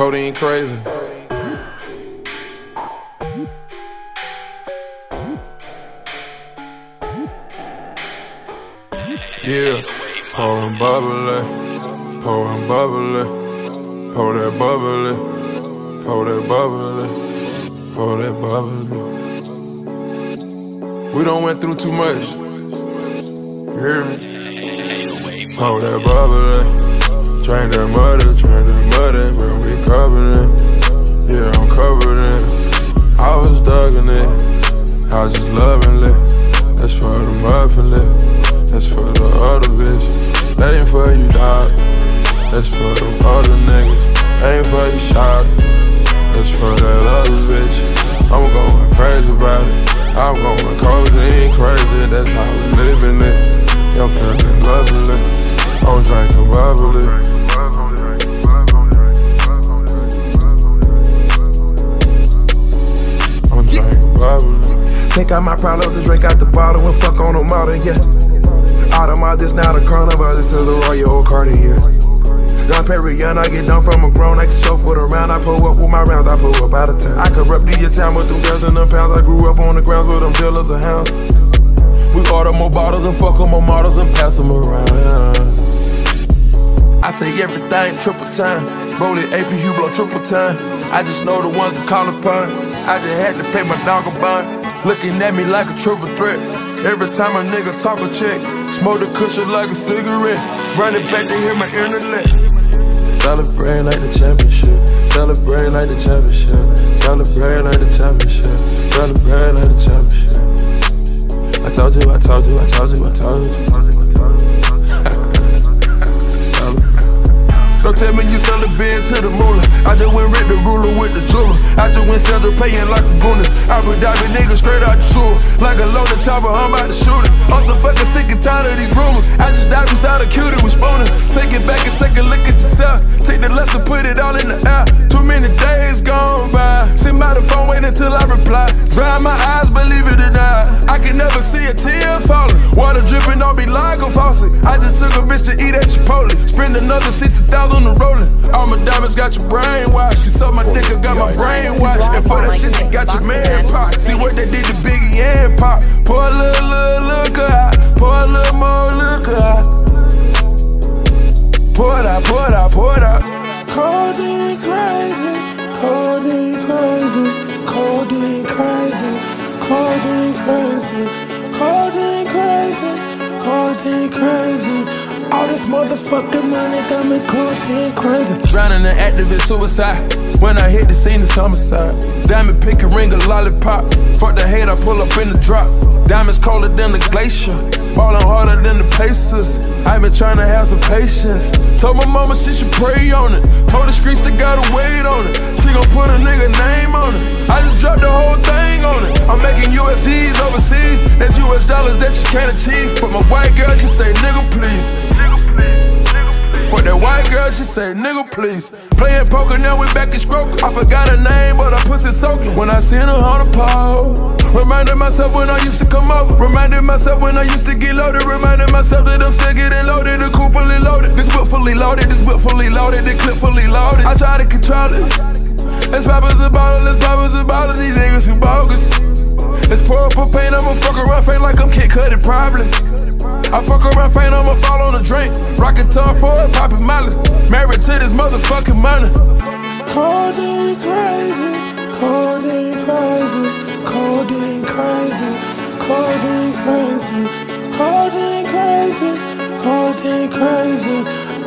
Codeine crazy. Yeah, pouring bubbly, pouring bubbly, pour that bubbly, pour that bubbly, pour that bubbly. We don't went through too much. Hear me? Pour that bubbly, drink that muddy, drink that muddy, when we covered it. Yeah, I'm covered in. I was dugging it, I was just loving it. That's for the muffin lip. That's for the other bitch. That ain't for you, dog. That's for the other niggas. That ain't for you, shot. That's for that other bitch. I'm going crazy about it. I'm going codeine crazy. That's how we living it. I'm feeling lovely. I'm drinking bubbly. Take out my problems and drink out the bottle and fuck on the model, yeah. Audemars, this now the carnival, this is a Royal Oak Cartier. Dom Perignon, I get done from a grown, I can show for the round. I pull up with my rounds, I pull up out of town. I corrupt the town with them girls and them pounds. I grew up on the grounds with them dealers and hounds. We order more bottles and fuck on more models and pass them around. I say everything triple time. Roll it AP, blow triple time. I just know the ones to call upon. I just had to pay my dog a bond. Looking at me like a triple threat. Every time a nigga talk a check, smoke the cushion like a cigarette. Run it back to hear my internet. Celebrate like the championship. Celebrate like the championship. Celebrate like the championship. Celebrate like the championship. I told you, I told you, I told you, I told you. Tell me you sell a bin to the moolah. I just went rid the ruler with the jeweler. I just went Sandra paying like a gooner. I put diving niggas straight out the sewer. Like a loaded chopper, I'm about to shoot it. I'm so fucking sick and tired of these rumors. I just dive inside a cutie with spooners. Take it back and take a look at yourself. Take the lesson, put it all in the air. Too many days gone by. Sit by the phone, wait until I reply. Dry my eyes, believe it or not. I can never see a tear falling. Water dripping, on me like a faucet. I just took a bitch to eat at Chipotle. Spend another 60,000 on the rolling. All my diamonds got your brain washed. She suck my dick, I got my brain washed. And for that shit, she got your man pop. See what they did to Biggie and Pop. Pour a little, little, look out. Pour a little more, look crazy, codeine crazy, codeine crazy. All this motherfucking money got me cocaine crazy. Drowning in Actavis suicide. When I hit the scene, it's homicide. Diamond pick a ring, a lollipop. Fuck the hate, I pull up in the drop. Diamonds colder than the glacier. Ballin' harder than the Pacers. i been trying to have some patience. Told my mama she should pray on it. Told the streets to gotta wait on it. She gon' put a nigga name on it. I just dropped the whole thing on it. I'm making USDs overseas. That's US dollars that you can't achieve. But my white girl, she say, nigga, please. For that white girl, she say, nigga, please. Playing poker, now we back in stroke. I forgot her name, but her pussy soaking. When I seen her on the pole. Reminded myself when I used to come over. Reminded myself when I used to get loaded. Reminded myself that I'm still getting loaded. The coupe fully loaded. This whip fully loaded. This whip fully loaded. The clip fully loaded. I try to control it. Let's pop us a bottle. Let's pop us a bottle. These niggas who bogus. Up a paint. I'ma fuck around, fake like I'm Kid Cudi, probably. I fuck around, faint, I'ma fall on the drink. Rockin' tongue for it, poppin' molly. Married to this motherfucking money. Codeine crazy, codeine crazy, codeine crazy, codeine crazy, codeine crazy, codeine crazy.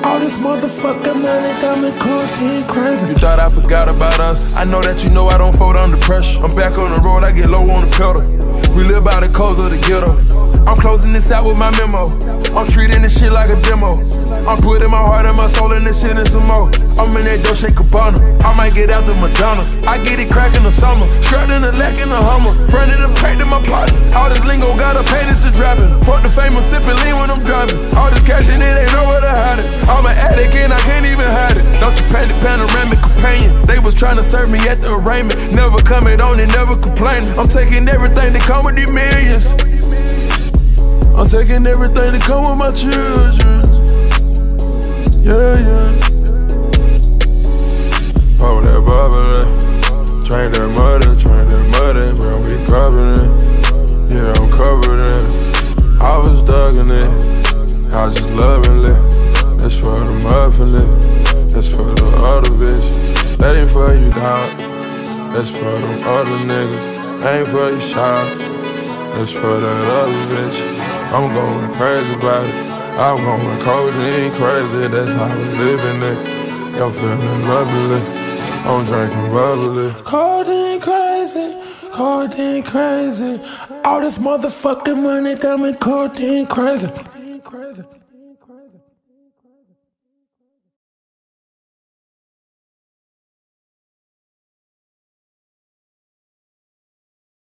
All this motherfucking money got me codeine crazy. You thought I forgot about us? I know that you know I don't fold under pressure. I'm back on the road, I get low on the pedal. We live by the codes of the ghetto. I'm closing this out with my memo. I'm treating this shit like a demo. I'm putting my heart and my soul in this shit and some more. I'm in that Dolce Gabbana. I might get out the Madonna. I get it crack in the summer. In the lack in the Hummer. Friend of the pack to my partner. All this lingo gotta pay this to driving. Fuck the fame, I'm sipping lean when I'm driving. All this cash in it ain't nowhere to hide it. I'm an addict and I can't even hide it. Don't you panic, panoramic companion. They was trying to serve me at the arraignment. Never coming on and never complaining. I'm taking everything that come with these millions. I'm taking everything to come with my children. Yeah, yeah. Pour that bubbly. Train that muddy, train that muddy, bro, we covered it. Yeah, I'm covered in. I was dugging it, I just loving it. That's for the muffin it, that's for the other bitch. That ain't for you, dog. That's for them other niggas. Ain't for you, shot. That's for that other bitch. I'm going crazy about it. I'm going codeine crazy. That's how we living it. I'm feeling lovely. I'm drinking bubbly. Codeine crazy, codeine crazy. All this motherfucking money got me codeine crazy.